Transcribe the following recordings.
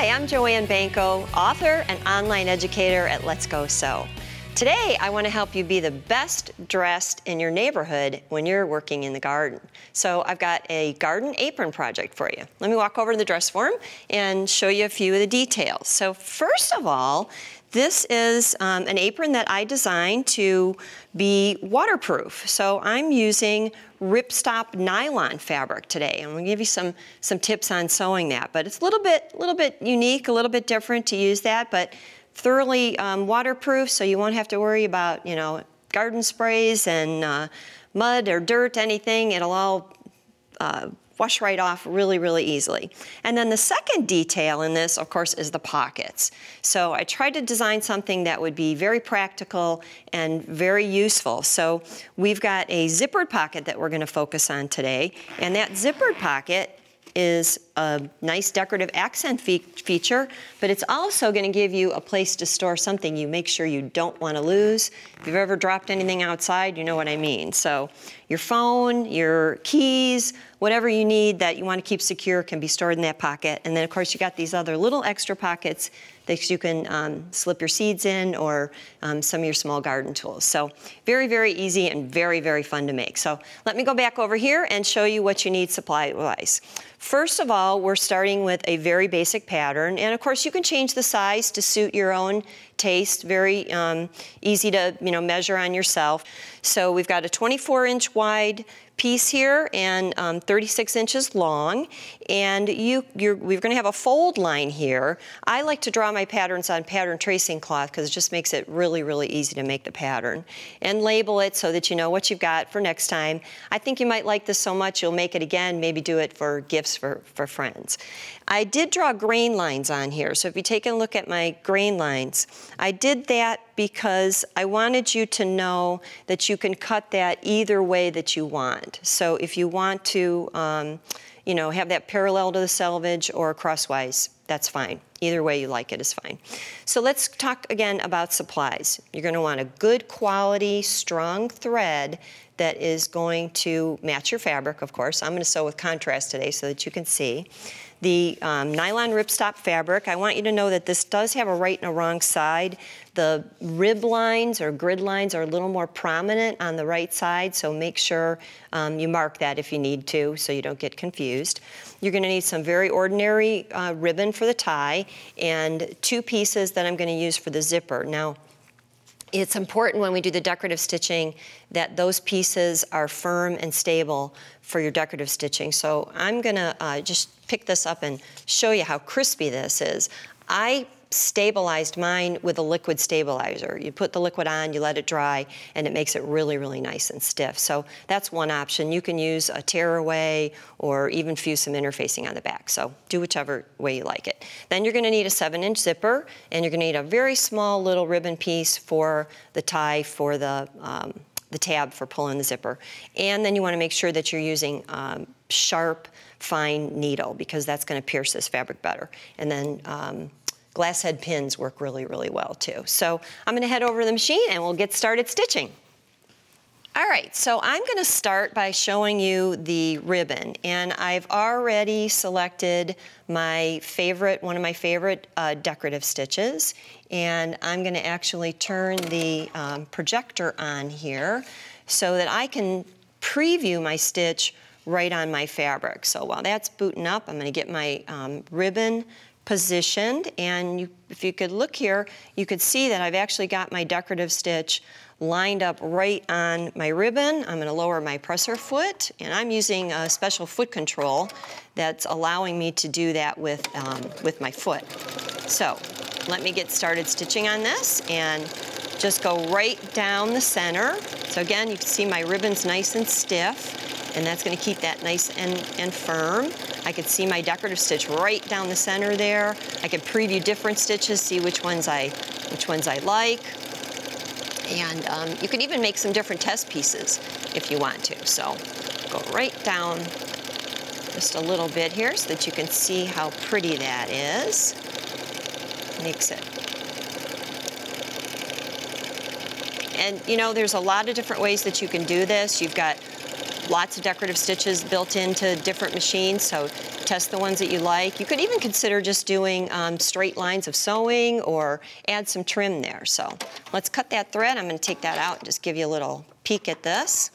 Hi, I'm Joanne Banko, author and online educator at Let's Go Sew. Today, I want to help you be the best dressed in your neighborhood when you're working in the garden. So I've got a garden apron project for you. Let me walk over to the dress form and show you a few of the details. So first of all, this is um, an apron that I designed to be waterproof. So I'm using ripstop nylon fabric today. I'm gonna give you some, some tips on sewing that, but it's a little bit, a little bit unique, a little bit different to use that, but thoroughly um, waterproof, so you won't have to worry about, you know, garden sprays and uh, mud or dirt, anything. It'll all uh, wash right off really, really easily. And then the second detail in this, of course, is the pockets. So I tried to design something that would be very practical and very useful. So we've got a zippered pocket that we're gonna focus on today, and that zippered pocket is a nice decorative accent fe feature, but it's also gonna give you a place to store something you make sure you don't wanna lose. If you've ever dropped anything outside, you know what I mean. So your phone, your keys, whatever you need that you wanna keep secure can be stored in that pocket. And then of course you got these other little extra pockets that you can um, slip your seeds in or um, some of your small garden tools. So very, very easy and very, very fun to make. So let me go back over here and show you what you need supply-wise. First of all, we're starting with a very basic pattern. And of course, you can change the size to suit your own taste. Very um, easy to you know measure on yourself. So we've got a 24 inch wide piece here and um, 36 inches long. And you, we're going to have a fold line here. I like to draw my patterns on pattern tracing cloth because it just makes it really, really easy to make the pattern. And label it so that you know what you've got for next time. I think you might like this so much you'll make it again, maybe do it for gifts for, for friends. I did draw grain lines on here. So if you take a look at my grain lines, I did that because I wanted you to know that you can cut that either way that you want. So if you want to, um, you know, have that parallel to the selvage or crosswise, that's fine. Either way you like it is fine. So let's talk again about supplies. You're going to want a good quality, strong thread that is going to match your fabric, of course. I'm going to sew with contrast today so that you can see. The um, nylon ripstop fabric, I want you to know that this does have a right and a wrong side. The rib lines or grid lines are a little more prominent on the right side, so make sure um, you mark that if you need to so you don't get confused. You're gonna need some very ordinary uh, ribbon for the tie and two pieces that I'm gonna use for the zipper. Now, it's important when we do the decorative stitching that those pieces are firm and stable for your decorative stitching. So I'm gonna uh, just pick this up and show you how crispy this is. I stabilized mine with a liquid stabilizer. You put the liquid on, you let it dry, and it makes it really, really nice and stiff. So that's one option. You can use a tearaway or even fuse some interfacing on the back. So do whichever way you like it. Then you're gonna need a seven inch zipper, and you're gonna need a very small little ribbon piece for the tie for the, um, the tab for pulling the zipper. And then you wanna make sure that you're using um, sharp, fine needle because that's gonna pierce this fabric better. And then um, glass head pins work really, really well too. So I'm gonna head over to the machine and we'll get started stitching. All right, so I'm gonna start by showing you the ribbon and I've already selected my favorite, one of my favorite uh, decorative stitches and I'm gonna actually turn the um, projector on here so that I can preview my stitch right on my fabric. So while that's booting up, I'm gonna get my um, ribbon positioned and you, if you could look here, you could see that I've actually got my decorative stitch lined up right on my ribbon. I'm gonna lower my presser foot and I'm using a special foot control that's allowing me to do that with, um, with my foot. So let me get started stitching on this and just go right down the center. So again, you can see my ribbon's nice and stiff and that's gonna keep that nice and, and firm. I could see my decorative stitch right down the center there. I could preview different stitches, see which ones I, which ones I like. And um, you can even make some different test pieces if you want to. So go right down just a little bit here so that you can see how pretty that is. Makes it. And you know, there's a lot of different ways that you can do this. You've got lots of decorative stitches built into different machines, so test the ones that you like. You could even consider just doing um, straight lines of sewing or add some trim there. So let's cut that thread. I'm gonna take that out and just give you a little peek at this.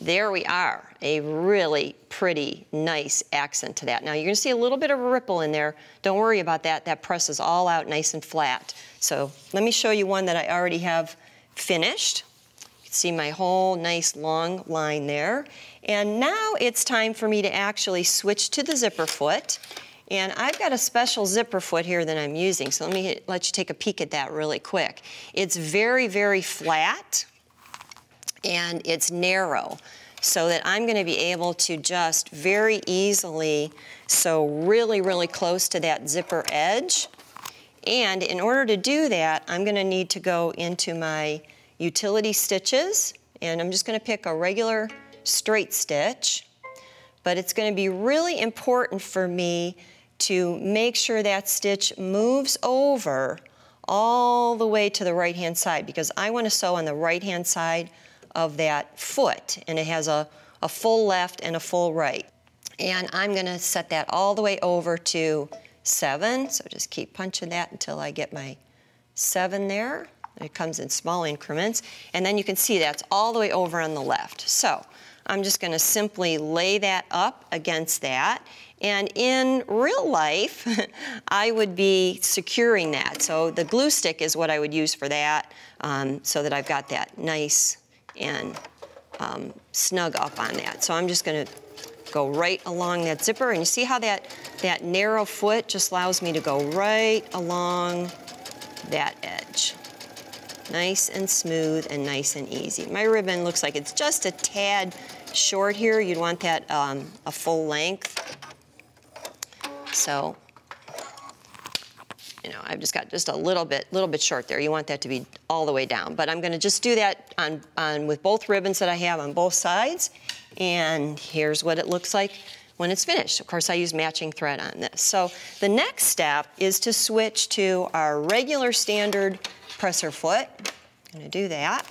There we are, a really pretty, nice accent to that. Now you're gonna see a little bit of a ripple in there. Don't worry about that, that presses all out nice and flat. So let me show you one that I already have finished. See my whole nice long line there. And now it's time for me to actually switch to the zipper foot. And I've got a special zipper foot here that I'm using, so let me let you take a peek at that really quick. It's very, very flat and it's narrow so that I'm going to be able to just very easily sew really, really close to that zipper edge. And in order to do that, I'm going to need to go into my utility stitches, and I'm just going to pick a regular straight stitch. But it's going to be really important for me to make sure that stitch moves over all the way to the right-hand side because I want to sew on the right-hand side of that foot, and it has a, a full left and a full right. And I'm going to set that all the way over to seven, so just keep punching that until I get my seven there. It comes in small increments, and then you can see that's all the way over on the left. So I'm just gonna simply lay that up against that, and in real life, I would be securing that. So the glue stick is what I would use for that, um, so that I've got that nice and um, snug up on that. So I'm just gonna go right along that zipper and you see how that, that narrow foot just allows me to go right along that edge. Nice and smooth and nice and easy. My ribbon looks like it's just a tad short here. You'd want that um, a full length. So you know, I've just got just a little bit, little bit short there. You want that to be all the way down. But I'm gonna just do that on, on with both ribbons that I have on both sides. And here's what it looks like when it's finished. Of course, I use matching thread on this. So the next step is to switch to our regular standard presser foot. I'm gonna do that.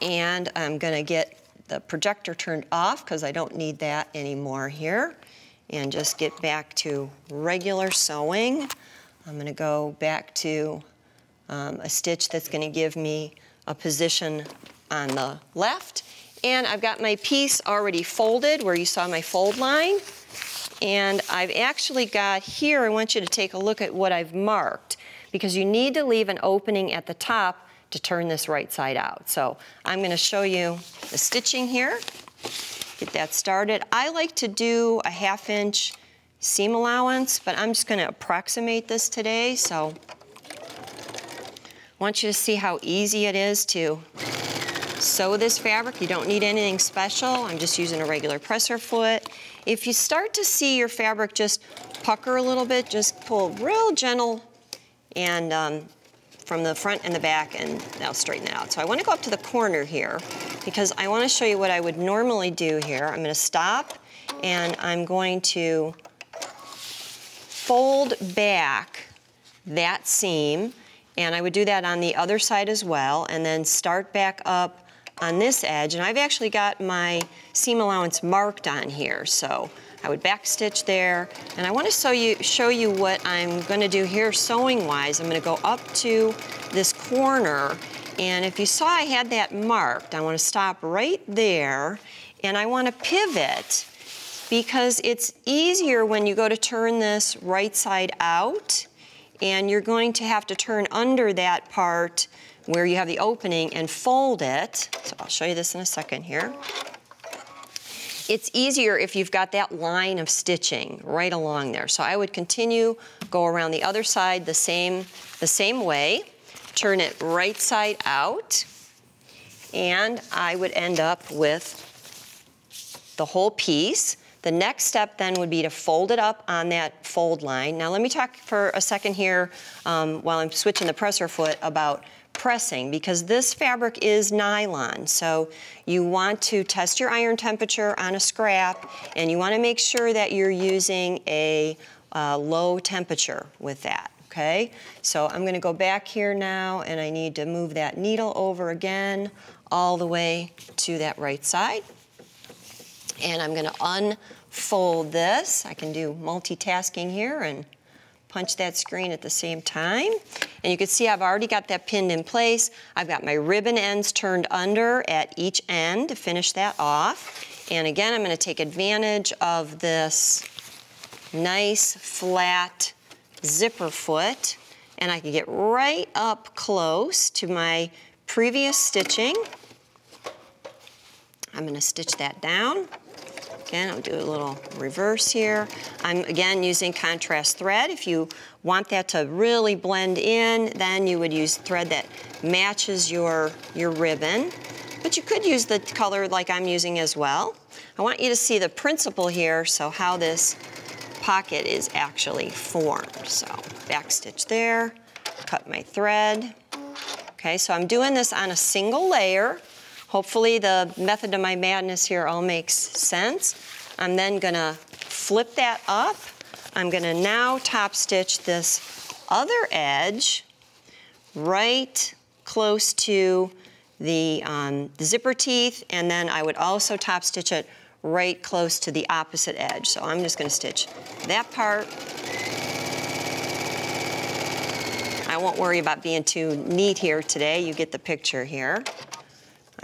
And I'm gonna get the projector turned off because I don't need that anymore here and just get back to regular sewing. I'm gonna go back to um, a stitch that's gonna give me a position on the left. And I've got my piece already folded where you saw my fold line. And I've actually got here, I want you to take a look at what I've marked because you need to leave an opening at the top to turn this right side out. So I'm gonna show you the stitching here get that started. I like to do a half inch seam allowance, but I'm just gonna approximate this today, so I want you to see how easy it is to sew this fabric. You don't need anything special. I'm just using a regular presser foot. If you start to see your fabric just pucker a little bit, just pull real gentle and um, from the front and the back and now straighten it out. So I wanna go up to the corner here because I wanna show you what I would normally do here. I'm gonna stop and I'm going to fold back that seam and I would do that on the other side as well and then start back up on this edge. And I've actually got my seam allowance marked on here. So I would backstitch there. And I want to show you, show you what I'm going to do here sewing wise. I'm going to go up to this corner. And if you saw I had that marked, I want to stop right there. And I want to pivot because it's easier when you go to turn this right side out. And you're going to have to turn under that part where you have the opening and fold it. So I'll show you this in a second here. It's easier if you've got that line of stitching right along there. So I would continue, go around the other side the same, the same way, turn it right side out, and I would end up with the whole piece. The next step then would be to fold it up on that fold line. Now let me talk for a second here um, while I'm switching the presser foot about pressing because this fabric is nylon. So you want to test your iron temperature on a scrap and you want to make sure that you're using a uh, low temperature with that. okay? So I'm gonna go back here now and I need to move that needle over again all the way to that right side. And I'm gonna unfold this. I can do multitasking here and punch that screen at the same time. And you can see I've already got that pinned in place. I've got my ribbon ends turned under at each end to finish that off. And again, I'm gonna take advantage of this nice flat zipper foot and I can get right up close to my previous stitching. I'm gonna stitch that down. Again, I'll do a little reverse here. I'm again using contrast thread. If you want that to really blend in, then you would use thread that matches your, your ribbon. But you could use the color like I'm using as well. I want you to see the principle here, so how this pocket is actually formed. So back stitch there, cut my thread. Okay, so I'm doing this on a single layer. Hopefully the method of my madness here all makes sense. I'm then gonna flip that up. I'm gonna now top stitch this other edge right close to the, um, the zipper teeth, and then I would also top stitch it right close to the opposite edge. So I'm just gonna stitch that part. I won't worry about being too neat here today. You get the picture here.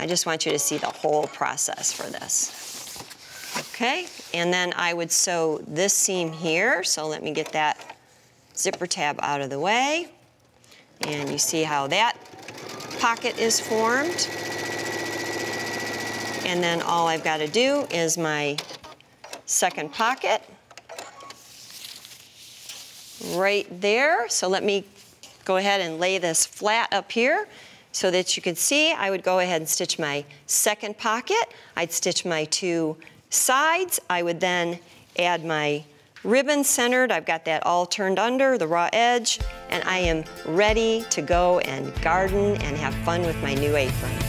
I just want you to see the whole process for this. Okay, and then I would sew this seam here. So let me get that zipper tab out of the way. And you see how that pocket is formed. And then all I've got to do is my second pocket right there. So let me go ahead and lay this flat up here so that you can see I would go ahead and stitch my second pocket. I'd stitch my two sides. I would then add my ribbon centered. I've got that all turned under, the raw edge, and I am ready to go and garden and have fun with my new apron.